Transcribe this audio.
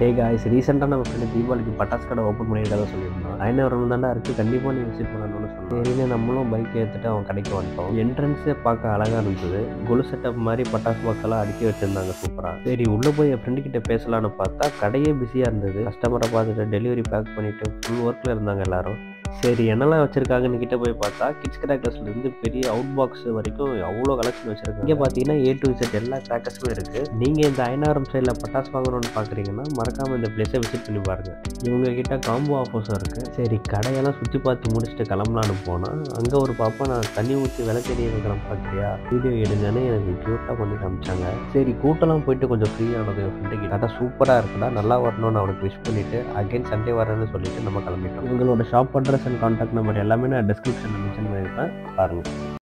Hey guys ரீசெண்டாக நம்ம friend தீபாவளிக்கு பட்டாசு கடை ஓப்பன் பண்ணியிருக்கதா சொல்லியிருந்தோம். ஒரு தாண்டா இருக்குது கண்டிப்பாக நீ விசிட் பண்ணணும்னு சொன்னோம் சரின்னு நம்மளும் பைக் ஏற்றுட்டு அவன் கடைக்கு வந்துட்டோம். என்ட்ரன்ஸே பார்க்க அழகாக இருந்தது. கொலு செட்டப் மாதிரி பட்டாசு பாக்ஸ்லாம் அடுக்கி வச்சுருந்தாங்க சூப்பராக சரி உள்ளே போய் என் ஃப்ரெண்டு கிட்ட பேசலான்னு பார்த்தா கடையே பிஸியாக இருந்தது. கஸ்டமரை பார்த்துட்டு டெலிவரி பேக் பண்ணிவிட்டு ஃபுல் ஒர்க்கில் இருந்தாங்க எல்லாரும். சரி என்னெல்லாம் வச்சுருக்காங்கன்னு கிட்டே போய் பார்த்தா கிட்ஸ் கிராக்கர்ஸ்லேருந்து பெரிய அவுட் பாக்ஸ் வரைக்கும் அவ்வளோ கலெக்ஷன் வச்சுருக்காங்க. இங்கே பார்த்தீங்கன்னா ஏ டு இசட் எல்லா கிராக்கர்ஸுமே இருக்குது நீங்கள் இந்த ஐநாயிரம் சைடில் பட்டாசு வாங்கணும்னு பார்க்குறீங்கன்னா மறக்காமல் இந்த பிளேஸை விசிட் பண்ணி பாருங்கள் இவங்க கிட்ட காம்போ ஆஃபர்ஸும் இருக்குது சரி கடையெல்லாம் சுற்றி பார்த்து முடிச்சுட்டு கிளம்பலான்னு போனால் அங்கே ஒரு பாப்பா நான் தண்ணி ஊற்றி விளக்கெரிய கிளம்ப பார்க்குறியா வீடியோ எடுங்கன்னு எனக்கு க்யூட்டாக பண்ணி காமிச்சாங்க. சரி கூட்டம்லாம் போயிட்டு கொஞ்சம் ஃப்ரீயானது என் ஃப்ரெண்டு கிட்ட. அதான் சூப்பராக இருக்குடா நல்லா வரணும்னு அவனுக்கு விஷ் பண்ணிவிட்டு அகைன் சண்டே வரேன்னு சொல்லிட்டு நம்ம கிளம்பிட்டோம். இவங்களோட ஷாப் பண்ணுற அண்ட் காண்டாக்ட் நம்பர் எல்லாமே நான் டிஸ்கிரிப்ஷனில் மென்ஷன் பண்ணியிருப்பேன். பாருங்கள்